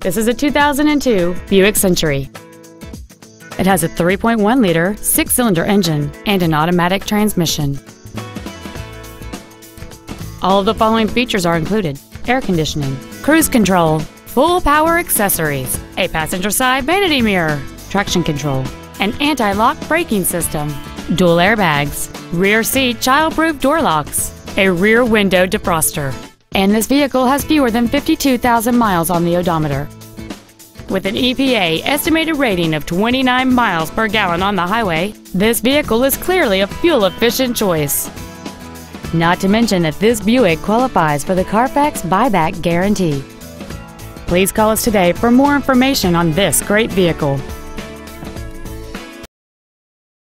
This is a 2002 Buick Century. It has a 3.1-liter six-cylinder engine and an automatic transmission. All of the following features are included. Air conditioning, cruise control, full power accessories, a passenger side vanity mirror, traction control, an anti-lock braking system, dual airbags, rear seat child-proof door locks, a rear window defroster, and this vehicle has fewer than 52,000 miles on the odometer. With an EPA estimated rating of 29 miles per gallon on the highway, this vehicle is clearly a fuel-efficient choice. Not to mention that this Buick qualifies for the Carfax buyback guarantee. Please call us today for more information on this great vehicle.